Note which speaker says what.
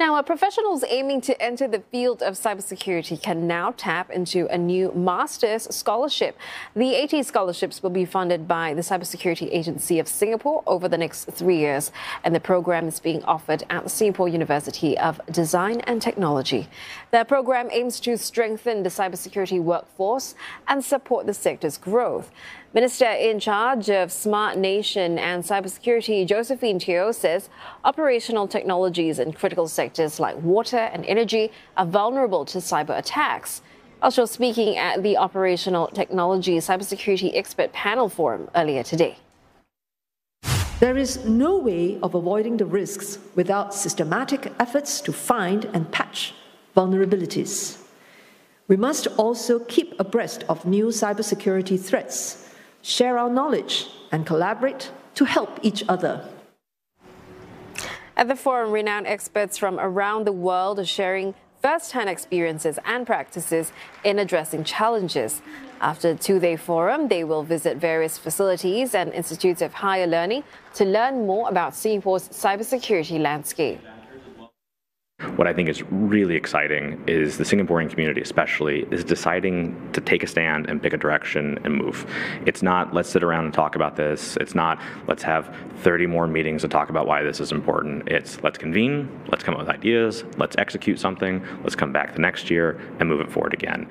Speaker 1: Now, uh, professionals aiming to enter the field of cybersecurity can now tap into a new master's scholarship. The AT scholarships will be funded by the Cybersecurity Agency of Singapore over the next three years, and the program is being offered at the Singapore University of Design and Technology. The program aims to strengthen the cybersecurity workforce and support the sector's growth. Minister in charge of Smart Nation and Cybersecurity, Josephine Teo, says operational technologies in critical sectors like water and energy are vulnerable to cyber attacks. Also speaking at the Operational Technology Cybersecurity Expert Panel Forum earlier today.
Speaker 2: There is no way of avoiding the risks without systematic efforts to find and patch vulnerabilities. We must also keep abreast of new cybersecurity threats share our knowledge, and collaborate to help each other.
Speaker 1: At the forum, renowned experts from around the world are sharing first-hand experiences and practices in addressing challenges. After a two-day forum, they will visit various facilities and institutes of higher learning to learn more about Singapore's cybersecurity landscape.
Speaker 3: What I think is really exciting is the Singaporean community, especially, is deciding to take a stand and pick a direction and move. It's not let's sit around and talk about this. It's not let's have 30 more meetings to talk about why this is important. It's let's convene, let's come up with ideas, let's execute something, let's come back the next year and move it forward again.